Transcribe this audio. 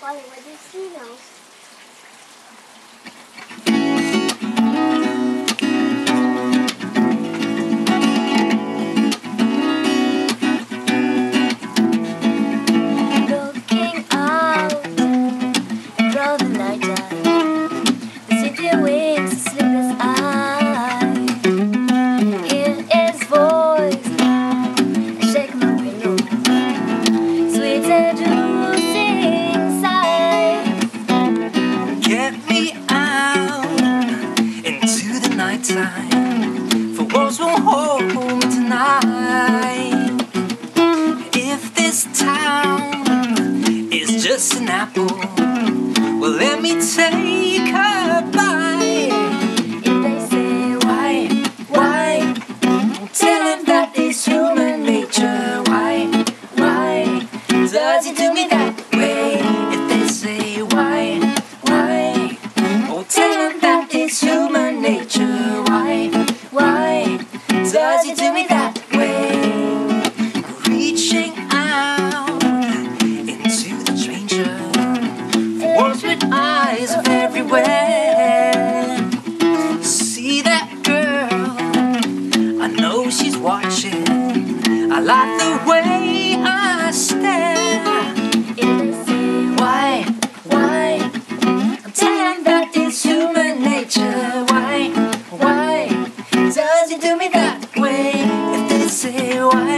falling with see females. arms won't hold home tonight. If this town is just an apple. you do me that. you